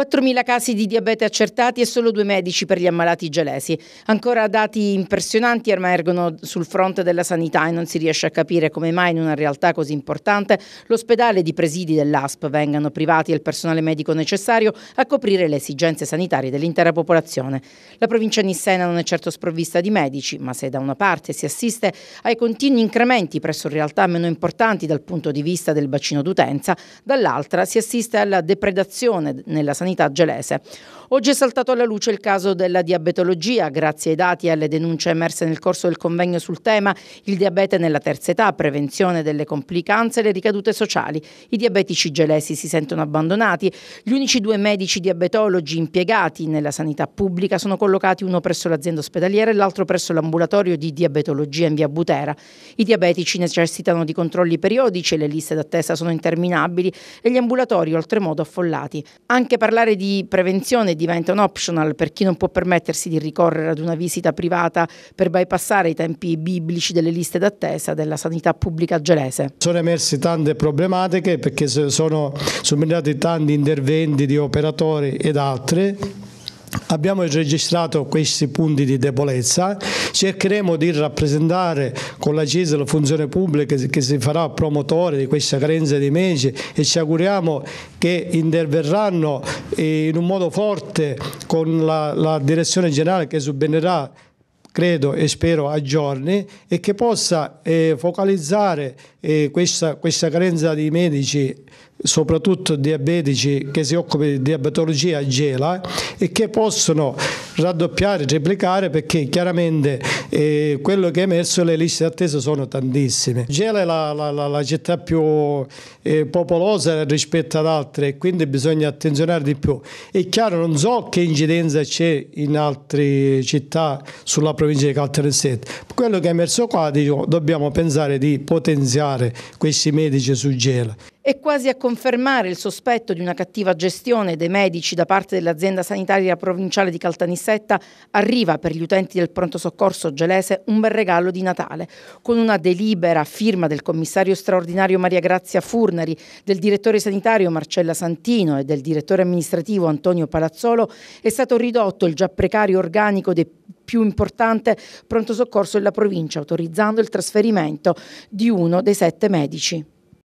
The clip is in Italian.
4.000 casi di diabete accertati e solo due medici per gli ammalati gelesi. Ancora dati impressionanti emergono sul fronte della sanità e non si riesce a capire come mai in una realtà così importante l'ospedale di presidi dell'ASP vengano privati del personale medico necessario a coprire le esigenze sanitarie dell'intera popolazione. La provincia nissena non è certo sprovvista di medici, ma se da una parte si assiste ai continui incrementi presso realtà meno importanti dal punto di vista del bacino d'utenza, dall'altra si assiste alla depredazione nella sanità gelese. Oggi è saltato alla luce il caso della diabetologia, grazie ai dati e alle denunce emerse nel corso del convegno sul tema il diabete nella terza età, prevenzione delle complicanze e le ricadute sociali. I diabetici gelesi si sentono abbandonati. Gli unici due medici diabetologi impiegati nella sanità pubblica sono collocati uno presso l'azienda ospedaliera e l'altro presso l'ambulatorio di diabetologia in via Butera. I diabetici necessitano di controlli periodici, le liste d'attesa sono interminabili e gli ambulatori oltremodo affollati. Anche parlare di prevenzione diventa un optional per chi non può permettersi di ricorrere ad una visita privata per bypassare i tempi biblici delle liste d'attesa della sanità pubblica gelese. Sono emerse tante problematiche perché sono sommati tanti interventi di operatori ed altre Abbiamo registrato questi punti di debolezza, cercheremo di rappresentare con la CISL la funzione pubblica che si farà promotore di questa carenza di medici e ci auguriamo che interverranno in un modo forte con la, la direzione generale che subentrerà credo e spero a giorni e che possa eh, focalizzare eh, questa, questa carenza di medici soprattutto diabetici che si occupano di diabetologia a gela e che possono raddoppiare, replicare perché chiaramente eh, quello che è emerso le liste d'attesa sono tantissime. Gela è la, la, la, la città più eh, popolosa rispetto ad altre e quindi bisogna attenzionare di più. È chiaro, non so che incidenza c'è in altre città sulla provincia di Caltanissette, quello che è emerso qua dico, dobbiamo pensare di potenziare questi medici su Gela. È quasi a confermare il sospetto di una cattiva gestione dei medici da parte dell'azienda sanitaria provinciale di Caltanissetta, arriva per gli utenti del pronto soccorso gelese un bel regalo di Natale. Con una delibera firma del commissario straordinario Maria Grazia Furnari, del direttore sanitario Marcella Santino e del direttore amministrativo Antonio Palazzolo, è stato ridotto il già precario organico del più importante pronto soccorso della provincia, autorizzando il trasferimento di uno dei sette medici.